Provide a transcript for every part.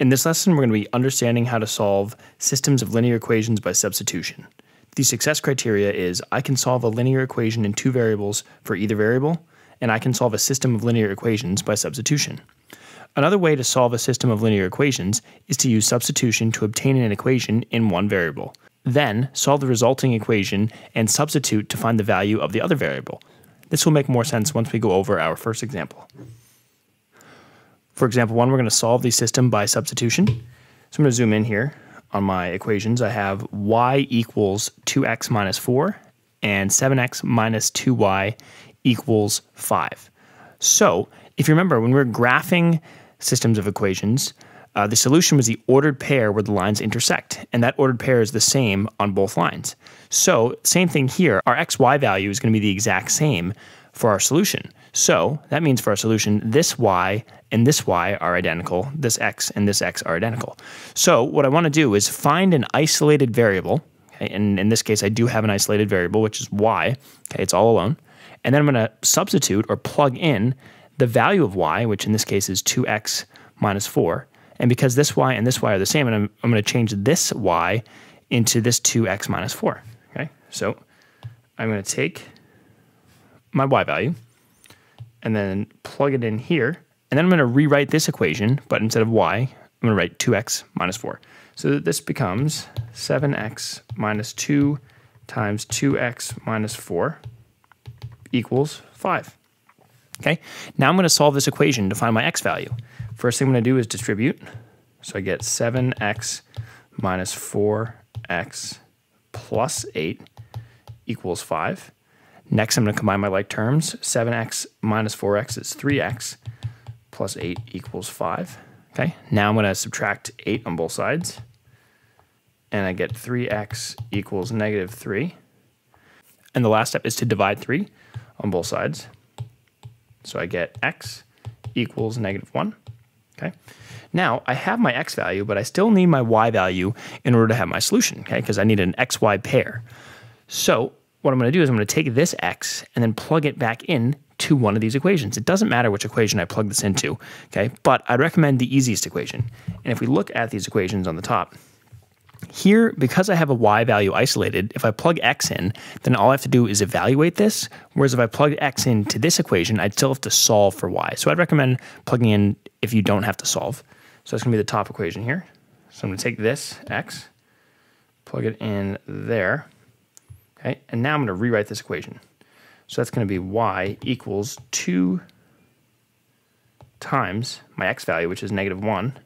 In this lesson, we're going to be understanding how to solve systems of linear equations by substitution. The success criteria is I can solve a linear equation in two variables for either variable, and I can solve a system of linear equations by substitution. Another way to solve a system of linear equations is to use substitution to obtain an equation in one variable. Then, solve the resulting equation and substitute to find the value of the other variable. This will make more sense once we go over our first example. For example, one, we're going to solve the system by substitution. So I'm going to zoom in here on my equations. I have y equals 2x minus 4 and 7x minus 2y equals 5. So if you remember, when we are graphing systems of equations, uh, the solution was the ordered pair where the lines intersect, and that ordered pair is the same on both lines. So, same thing here, our xy value is going to be the exact same for our solution. So, that means for our solution, this y and this y are identical, this x and this x are identical. So, what I want to do is find an isolated variable, okay, and in this case, I do have an isolated variable, which is y, okay, it's all alone, and then I'm going to substitute or plug in the value of y, which in this case is 2x minus 4, and because this y and this y are the same, and I'm, I'm going to change this y into this 2x minus 4. Okay, so I'm going to take my y value and then plug it in here. And then I'm going to rewrite this equation, but instead of y, I'm going to write 2x minus 4. So that this becomes 7x minus 2 times 2x minus 4 equals 5. Okay, now I'm going to solve this equation to find my x value. First thing I'm going to do is distribute. So I get 7x minus 4x plus 8 equals 5. Next, I'm going to combine my like terms. 7x minus 4x is 3x plus 8 equals 5. Okay, now I'm going to subtract 8 on both sides. And I get 3x equals negative 3. And the last step is to divide 3 on both sides. So I get x equals negative 1. Okay. Now I have my x value, but I still need my y value in order to have my solution, okay? Because I need an xy pair. So what I'm going to do is I'm going to take this x and then plug it back in to one of these equations. It doesn't matter which equation I plug this into, okay? But I'd recommend the easiest equation. And if we look at these equations on the top, here, because I have a y value isolated, if I plug x in, then all I have to do is evaluate this. Whereas if I plug x into this equation, I'd still have to solve for y. So I'd recommend plugging in if you don't have to solve. So that's going to be the top equation here. So I'm going to take this x, plug it in there. Okay, and now I'm going to rewrite this equation. So that's going to be y equals 2 times my x value, which is negative 1,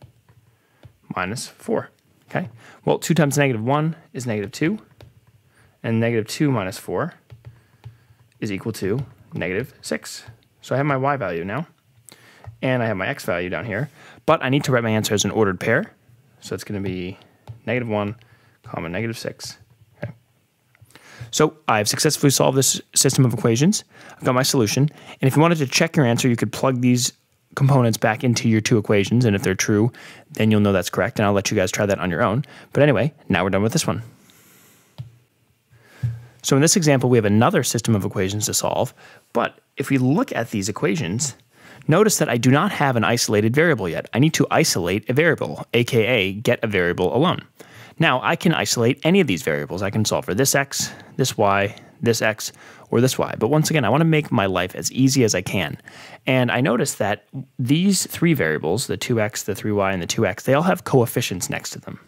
minus 4. Okay, well, 2 times negative 1 is negative 2, and negative 2 minus 4 is equal to negative 6. So I have my y value now, and I have my x value down here, but I need to write my answer as an ordered pair. So it's going to be negative 1, comma, negative 6. So I've successfully solved this system of equations. I've got my solution. And if you wanted to check your answer, you could plug these components back into your two equations. And if they're true, then you'll know that's correct. And I'll let you guys try that on your own. But anyway, now we're done with this one. So in this example, we have another system of equations to solve. But if we look at these equations, Notice that I do not have an isolated variable yet. I need to isolate a variable, aka get a variable alone. Now, I can isolate any of these variables. I can solve for this x, this y, this x, or this y. But once again, I want to make my life as easy as I can. And I notice that these three variables, the 2x, the 3y, and the 2x, they all have coefficients next to them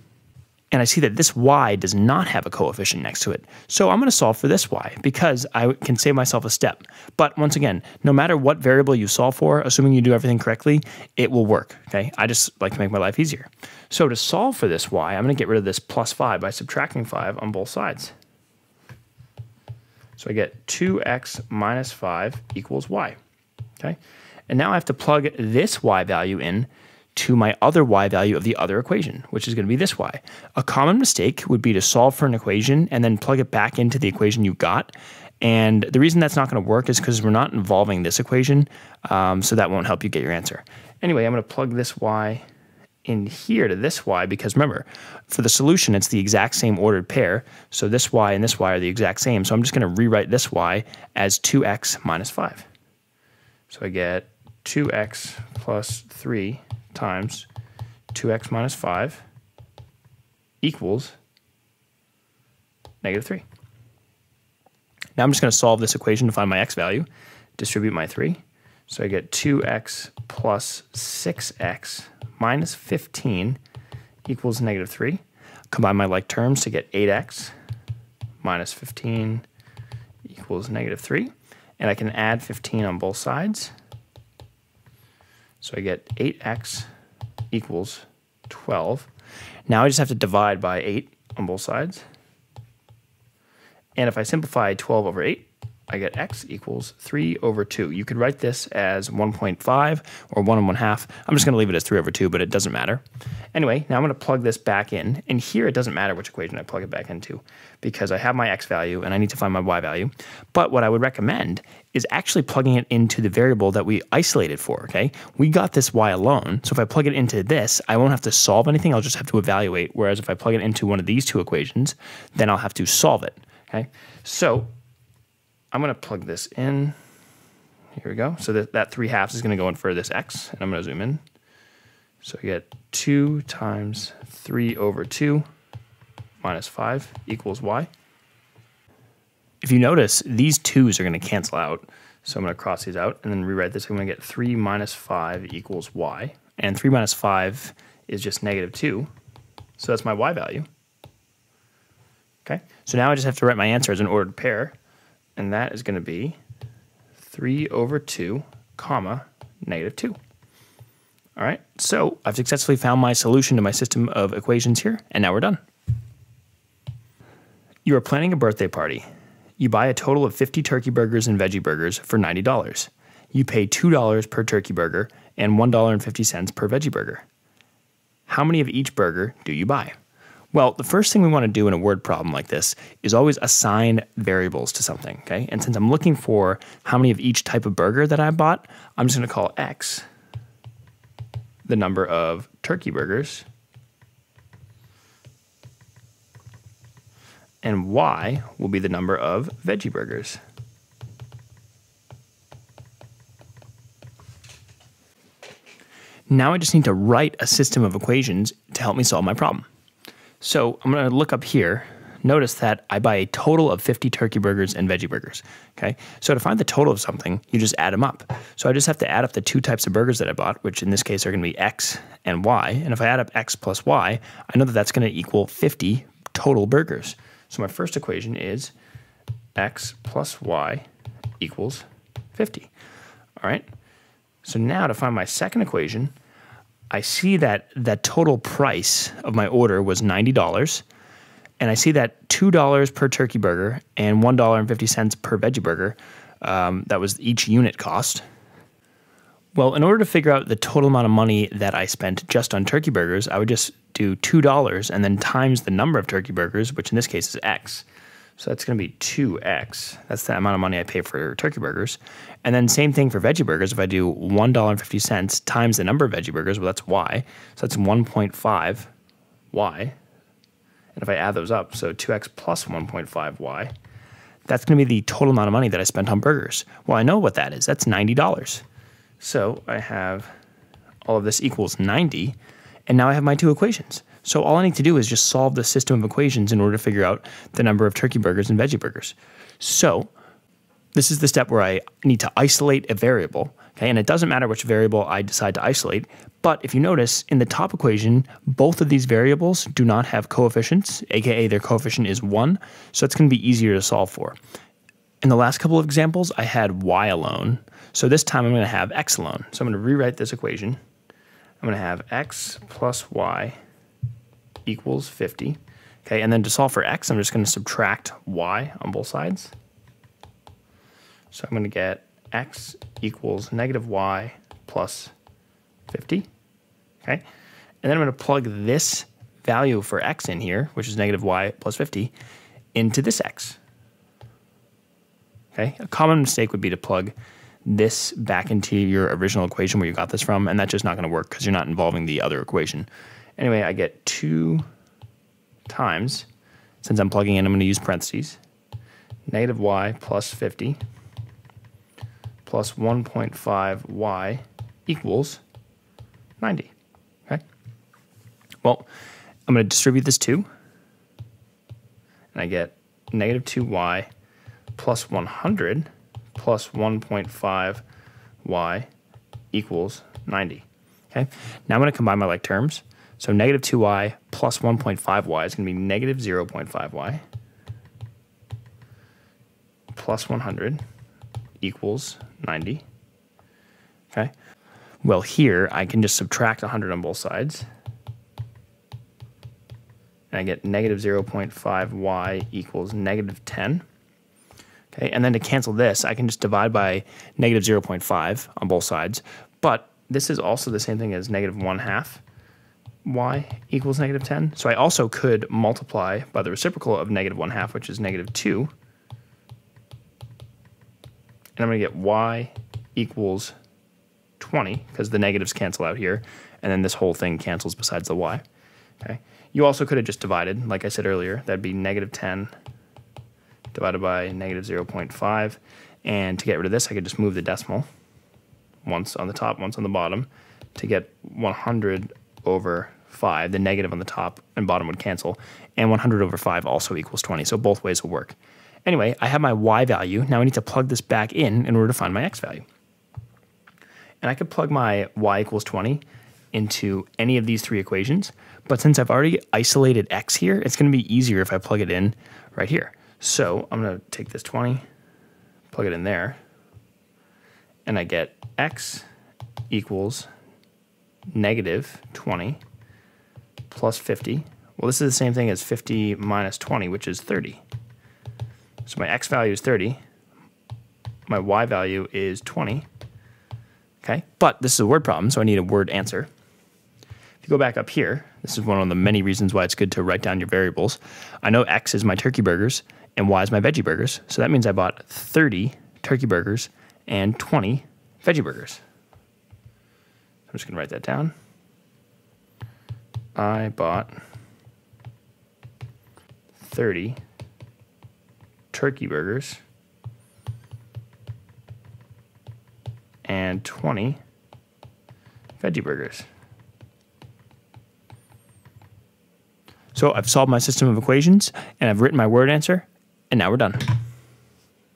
and I see that this y does not have a coefficient next to it. So I'm going to solve for this y because I can save myself a step. But once again, no matter what variable you solve for, assuming you do everything correctly, it will work. Okay, I just like to make my life easier. So to solve for this y, I'm going to get rid of this plus 5 by subtracting 5 on both sides. So I get 2x minus 5 equals y. Okay, and now I have to plug this y value in to my other y value of the other equation, which is going to be this y. A common mistake would be to solve for an equation and then plug it back into the equation you got. And the reason that's not going to work is because we're not involving this equation, um, so that won't help you get your answer. Anyway, I'm going to plug this y in here to this y because remember, for the solution, it's the exact same ordered pair. So this y and this y are the exact same. So I'm just going to rewrite this y as 2x minus 5. So I get 2x plus 3 times 2x minus 5 equals negative 3. Now I'm just going to solve this equation to find my x value, distribute my 3. So I get 2x plus 6x minus 15 equals negative 3. Combine my like terms to get 8x minus 15 equals negative 3. And I can add 15 on both sides. So I get 8x equals 12. Now I just have to divide by 8 on both sides. And if I simplify 12 over 8, I get x equals 3 over 2. You could write this as 1.5 or 1 and 1 half. I'm just going to leave it as 3 over 2, but it doesn't matter. Anyway, now I'm going to plug this back in. And here it doesn't matter which equation I plug it back into because I have my x value and I need to find my y value. But what I would recommend is actually plugging it into the variable that we isolated for, okay? We got this y alone, so if I plug it into this, I won't have to solve anything, I'll just have to evaluate. Whereas if I plug it into one of these two equations, then I'll have to solve it, okay? So I'm going to plug this in. Here we go. So that, that 3 halves is going to go in for this x, and I'm going to zoom in. So I get 2 times 3 over 2 minus 5 equals y. If you notice, these 2's are going to cancel out. So I'm going to cross these out and then rewrite this. I'm going to get 3 minus 5 equals y. And 3 minus 5 is just negative 2. So that's my y value. Okay, so now I just have to write my answer as an ordered pair and that is going to be 3 over 2, comma, negative 2. All right, so I've successfully found my solution to my system of equations here, and now we're done. You are planning a birthday party. You buy a total of 50 turkey burgers and veggie burgers for $90. You pay $2 per turkey burger and $1.50 per veggie burger. How many of each burger do you buy? Well, the first thing we want to do in a word problem like this is always assign variables to something, okay? And since I'm looking for how many of each type of burger that I bought, I'm just going to call x the number of turkey burgers and y will be the number of veggie burgers. Now I just need to write a system of equations to help me solve my problem. So I'm going to look up here. Notice that I buy a total of 50 turkey burgers and veggie burgers. Okay. So to find the total of something, you just add them up. So I just have to add up the two types of burgers that I bought, which in this case are going to be X and Y. And if I add up X plus Y, I know that that's going to equal 50 total burgers. So my first equation is X plus Y equals 50. All right. So now to find my second equation, I see that the total price of my order was $90. And I see that $2 per turkey burger and $1.50 per veggie burger, um, that was each unit cost. Well, in order to figure out the total amount of money that I spent just on turkey burgers, I would just do $2 and then times the number of turkey burgers, which in this case is X. So that's going to be 2x. That's the amount of money I pay for turkey burgers. And then same thing for veggie burgers. If I do $1.50 times the number of veggie burgers, well, that's y. So that's 1.5 y. And if I add those up, so 2x plus 1.5 y, that's going to be the total amount of money that I spent on burgers. Well, I know what that is. That's $90. So I have all of this equals 90. And now I have my two equations. So all I need to do is just solve the system of equations in order to figure out the number of turkey burgers and veggie burgers. So this is the step where I need to isolate a variable. Okay, and it doesn't matter which variable I decide to isolate, but if you notice in the top equation, both of these variables do not have coefficients, aka their coefficient is 1, so it's going to be easier to solve for. In the last couple of examples, I had y alone, so this time I'm going to have x alone. So I'm going to rewrite this equation. I'm going to have x plus y equals 50. Okay, and then to solve for x, I'm just going to subtract y on both sides. So I'm going to get x equals negative y plus 50. Okay, and then I'm going to plug this value for x in here, which is negative y plus 50, into this x. Okay, a common mistake would be to plug this back into your original equation where you got this from, and that's just not going to work because you're not involving the other equation. Anyway, I get 2 times, since I'm plugging in, I'm going to use parentheses, negative y plus 50 plus 1.5y equals 90. Okay? Well, I'm going to distribute this 2, and I get negative 2y plus 100 plus 1.5y equals 90. Okay, now I'm going to combine my like terms. So negative 2y plus 1.5y is going to be negative 0.5y plus 100 equals 90. Okay. Well, here I can just subtract 100 on both sides. And I get negative 0.5y equals negative 10. Okay, and then to cancel this, I can just divide by negative 0.5 on both sides. But this is also the same thing as negative 1 half y equals negative 10. So I also could multiply by the reciprocal of negative 1 half, which is negative 2. And I'm going to get y equals 20, because the negatives cancel out here. And then this whole thing cancels besides the y. Okay. You also could have just divided, like I said earlier. That'd be negative 10 divided by negative 0.5. And to get rid of this, I could just move the decimal once on the top, once on the bottom, to get 100 over 5. The negative on the top and bottom would cancel. And 100 over 5 also equals 20. So both ways will work. Anyway, I have my y value. Now I need to plug this back in in order to find my x value. And I could plug my y equals 20 into any of these three equations. But since I've already isolated x here, it's going to be easier if I plug it in right here. So I'm going to take this 20, plug it in there, and I get x equals negative 20 plus 50. Well, this is the same thing as 50 minus 20, which is 30. So my x value is 30. My y value is 20. Okay, but this is a word problem, so I need a word answer. If you go back up here, this is one of the many reasons why it's good to write down your variables. I know x is my turkey burgers and y is my veggie burgers. So that means I bought 30 turkey burgers and 20 veggie burgers. I'm just going to write that down. I bought 30 turkey burgers and 20 veggie burgers. So I've solved my system of equations and I've written my word answer, and now we're done.